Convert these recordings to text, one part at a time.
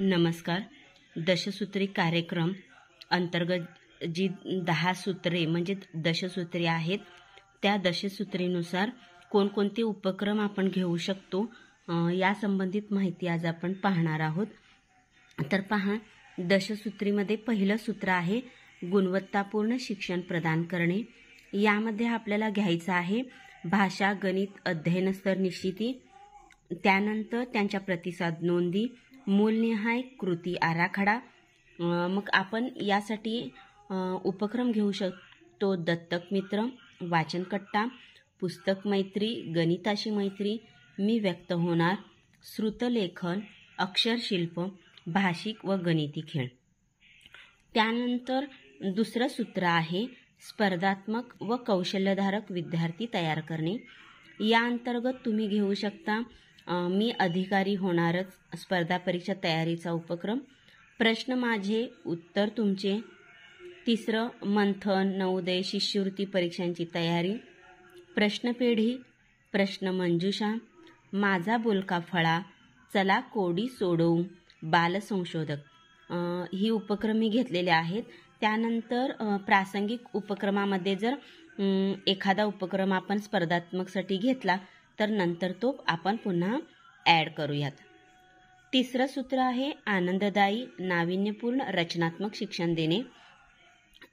नमस्कार. दशसूत्री कार्यक्रम अंतर्गत जी दहा सूत्रे म्हणजे दशसूत्रे आहेत त्या दशसूत्रीनुसार कोणकोणते उपक्रम आपण घेऊ शकतो या संबंधित माहिती आज आपण पाहणार आहोत. तर पहा दशसूत्रीमध्ये पहिलं सूत्र आहे गुणवत्तापूर्ण शिक्षण प्रदान करणे. यामध्ये आपल्याला घ्यायचं आहे भाषा गणित अध्ययनस्तर निश्चिती त्यानंतर त्यांच्या प्रतिसाद नोंदी मूलनिहाय कृती आराखडा. मग आपण यासाठी उपक्रम घेऊ शकतो. दत्तक मित्र वाचनकट्टा पुस्तक मैत्री गणिताशी मैत्री. मी व्यक्त होणार श्रुतलेखन अक्षरशिल्प भाषिक व गणिती खेळ. त्यानंतर दुसरं सूत्र आहे स्पर्धात्मक व कौशल्यधारक विद्यार्थी तयार करणे. या अंतर्गत तुम्ही घेऊ शकता मी अधिकारी होणारच स्पर्धा परीक्षा तयारीचा उपक्रम. प्रश्न माझे उत्तर तुमचे. तिसरं मंथन नवोदय शिष्यवृत्ती परीक्षांची तयारी. प्रश्नपेढी प्रश्न मंजुषा. माझा बोलका फळा चला कोडी सोडवू बालसंशोधक. ही उपक्रम मी घेतलेले आहेत. त्यानंतर प्रासंगिक उपक्रमामध्ये जर एखादा उपक्रम आपण स्पर्धात्मकसाठी घेतला तर नंतर तो आपण पुन्हा ॲड करूयात. तिसरं सूत्र आहे आनंददायी नाविन्यपूर्ण रचनात्मक शिक्षण देणे.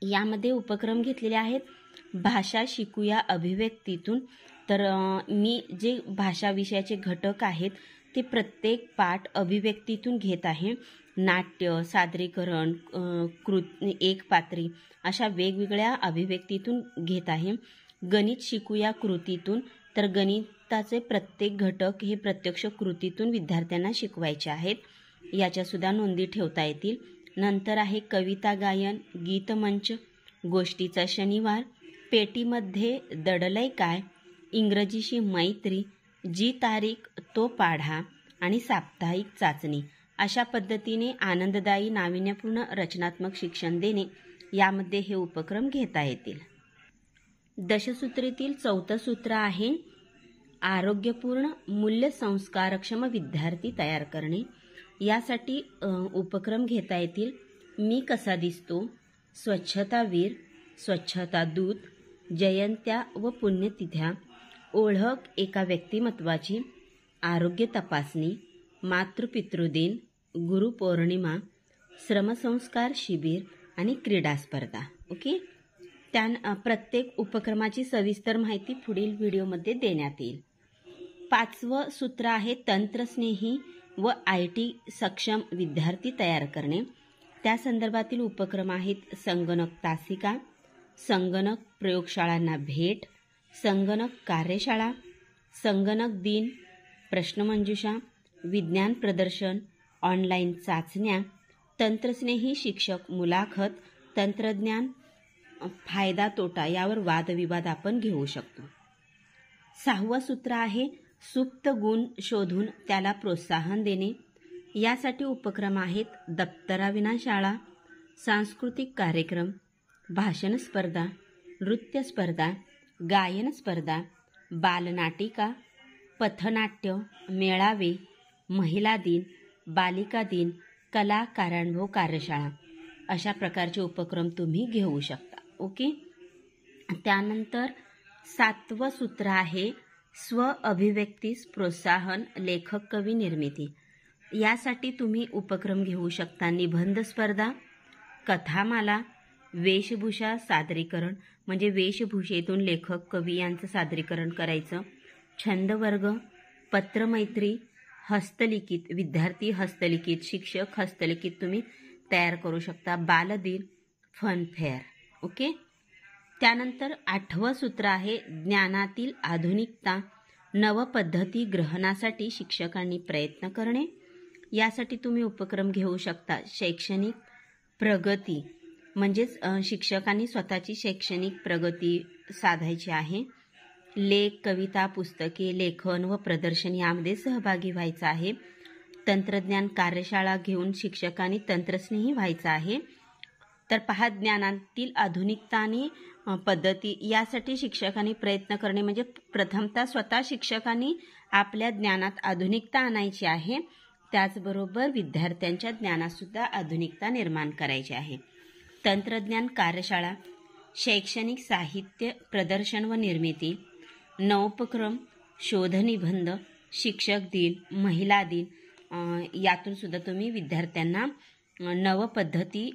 यामध्ये उपक्रम घेतलेले आहेत. भाषा शिकूया अभिव्यक्तीतून. तर मी जे भाषा विषयाचे घटक आहेत ते प्रत्येक पाठ अभिव्यक्तीतून घेत आहे. नाट्य सादरीकरण कृत एक पात्री अशा वेगवेगळ्या अभिव्यक्तीतून घेत आहे. गणित शिकूया कृतीतून. तर गणिताचे प्रत्येक घटक हे प्रत्यक्ष कृतीतून विद्यार्थ्यांना शिकवायचे आहेत. याच्यासुद्धा नोंदी ठेवता येतील. नंतर आहे कविता गायन गीतमंच गोष्टीचा शनिवार पेटीमध्ये दडलय काय इंग्रजीशी मैत्री जी तारीख तो पाढा आणि साप्ताहिक चाचणी. अशा पद्धतीने आनंददायी नाविन्यपूर्ण रचनात्मक शिक्षण देणे यामध्ये हे उपक्रम घेता येतील. दशसूत्रीतील चौथं सूत्र आहे आरोग्यपूर्ण मूल्य संस्कारक्षम विद्यार्थी तयार करणे. यासाठी उपक्रम घेता येतील. मी कसा दिसतो? स्वच्छतावीर स्वच्छता दूत जयंत्या व पुण्यतिथ्या. ओळख एका व्यक्तिमत्वाची. आरोग्य तपासणी मातृपितृदिन गुरुपौर्णिमा श्रमसंस्कार शिबिर आणि क्रीडा स्पर्धा. ओके? त्या प्रत्येक उपक्रमाची सविस्तर माहिती पुढील व्हिडिओमध्ये देण्यात येईल. पाचवं सूत्र आहे तंत्रस्नेही व आय टी सक्षम विद्यार्थी तयार करणे. त्या संदर्भातील उपक्रम आहेत संगणक तासिका संगणक प्रयोगशाळांना भेट संगणक कार्यशाळा संगणक दिन प्रश्नमंजुषा विज्ञान प्रदर्शन ऑनलाईन चाचण्या तंत्रस्नेही शिक्षक मुलाखत तंत्रज्ञान फायदा तोटा यावर वादविवाद आपण घेऊ शकतो. सहावं सूत्र आहे सुप्त गुण शोधून त्याला प्रोत्साहन देणे. यासाठी उपक्रम आहेत दप्तराविना शाळा सांस्कृतिक कार्यक्रम भाषण स्पर्धा नृत्य स्पर्धा गायन स्पर्धा बालनाटिका पथनाट्य मेळावे महिला दिन बालिका दिन कला कार्यानुभव कार्यशाळा. अशा प्रकारचे उपक्रम तुम्ही घेऊ शकता. ओके? त्यानंतर सातवं सूत्र आहे स्व अभिव्यक्तीस प्रोत्साहन लेखक कवी निर्मिती. यासाठी तुम्ही उपक्रम घेऊ शकता. निबंध स्पर्धा कथामाला वेशभूषा सादरीकरण म्हणजे वेशभूषेतून लेखक कवी यांचं सादरीकरण करायचं. छंदवर्ग पत्रमैत्री हस्तलिखित विद्यार्थी हस्तलिखित शिक्षक हस्तलिखित तुम्ही तयार करू शकता. बालदिन फन फेअर ओके? त्यानंतर आठवं सूत्र आहे ज्ञानातील आधुनिकता. नवपद्धती ग्रहणासाठी शिक्षकांनी प्रयत्न करणे. यासाठी तुम्ही उपक्रम घेऊ शकता. शैक्षणिक प्रगती. म्हणजेच शिक्षकांनी स्वतःची शैक्षणिक प्रगती साधायची आहे. लेख कविता पुस्तके लेखन व प्रदर्शन यामध्ये सहभागी व्हायचं आहे. तंत्रज्ञान कार्यशाळा घेऊन शिक्षकांनी तंत्रस्नेही व्हायचं आहे. तर पहा ज्ञानातील आधुनिकता आणि पद्धती यासाठी शिक्षकांनी प्रयत्न करणे म्हणजे प्रथमतः स्वतः शिक्षकांनी आपल्या ज्ञानात आधुनिकता आणायची आहे. त्याचबरोबर विद्यार्थ्यांच्या ज्ञानातसुद्धा आधुनिकता निर्माण करायची आहे. तंत्रज्ञान कार्यशाळा शैक्षणिक साहित्य प्रदर्शन व निर्मिती नवोपक्रम शोधनिबंध शिक्षक दिन महिला दिन यातूनसुद्धा यातून सुद्धा तुम्ही विद्यार्थ्यांना नवपद्धती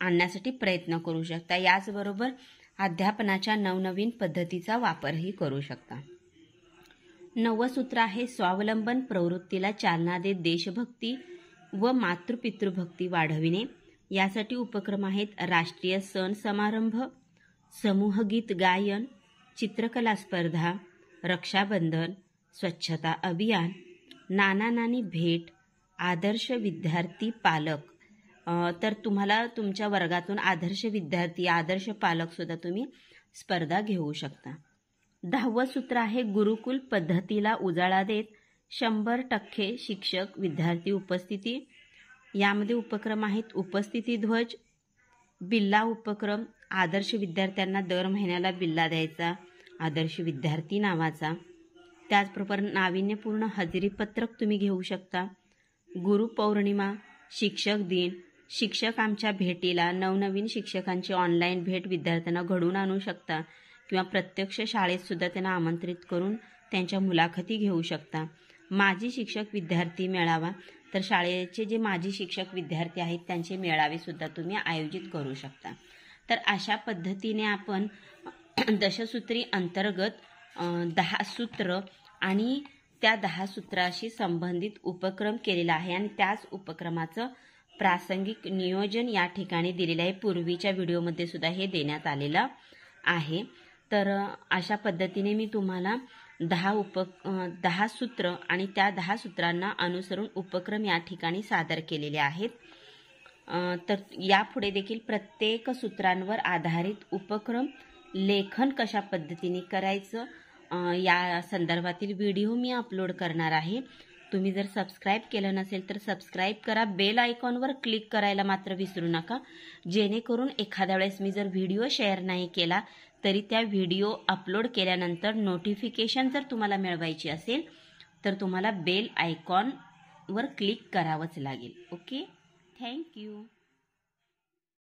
आणण्यासाठी प्रयत्न करू शकता. याचबरोबर अध्यापनाच्या नवनवीन पद्धतीचा वापरही करू शकता. नवं सूत्र आहे. स्वावलंबन प्रवृत्तीला चालना देत देशभक्ती व मातृपितृभक्ती वाढविणे. यासाठी उपक्रम आहेत. राष्ट्रीय सण समारंभ समूहगीत गायन चित्रकला स्पर्धा रक्षाबंधन स्वच्छता अभियान नाना नानी भेट आदर्श विद्यार्थी पालक तर तुम्हाला तुमच्या वर्गातून आदर्श विद्यार्थी आदर्श पालकसुद्धा तुम्ही स्पर्धा घेऊ शकता. दहावं सूत्र आहे गुरुकुल पद्धतीला उजाळा देत शंभर टक्के शिक्षक विद्यार्थी उपस्थिती. यामध्ये उपक्रम आहेत उपस्थिती ध्वज बिल्ला उपक्रम आदर्श विद्यार्थ्यांना दर महिन्याला बिल्ला द्यायचा आदर्श विद्यार्थी नावाचा. त्याचबरोबर नाविन्यपूर्ण हजेरीपत्रक तुम्ही घेऊ शकता. गुरुपौर्णिमा शिक्षक दिन शिक्षक आमच्या भेटीला नवनवीन शिक्षकांची ऑनलाईन भेट विद्यार्थ्यांना घडवून आणू शकता किंवा प्रत्यक्ष शाळेत सुद्धा त्यांना आमंत्रित करून त्यांच्या मुलाखती घेऊ शकता. माजी शिक्षक विद्यार्थी मेळावा तर शाळेचे जे माजी शिक्षक विद्यार्थी आहेत त्यांचे मेळावे सुद्धा तुम्ही आयोजित करू शकता. तर अशा पद्धतीने आपण दशसूत्री अंतर्गत दहा सूत्र आणि त्या दहा सूत्राशी संबंधित उपक्रम केलेला आहे आणि त्याच उपक्रमाचं प्रासंगिक नियोजन या ठिकाणी दिलेलं आहे. पूर्वीच्या व्हिडिओमध्ये सुद्धा हे देण्यात आलेलं आहे. तर अशा पद्धतीने मी तुम्हाला दहा उप दहा सूत्र आणि त्या दहा सूत्रांना अनुसरून उपक्रम या ठिकाणी सादर केलेले आहेत. तर यापुढे देखील प्रत्येक सूत्रांवर आधारित उपक्रम लेखन कशा पद्धतीने करायचं या संदर्भातील व्हिडिओ मी अपलोड करणार आहे. तुम्ही जर सबस्क्राईब केलं नसेल तर सबस्क्राईब करा. बेल आयकॉनवर क्लिक करायला मात्र विसरू नका. जेणेकरून एखाद्या वेळेस मी जर व्हिडिओ शेअर नाही केला तरी त्या व्हिडिओ अपलोड केल्यानंतर नोटिफिकेशन जर तुम्हाला मिळवायची असेल तर तुम्हाला बेल आयकॉनवर क्लिक करावंच लागेल. Okay thank you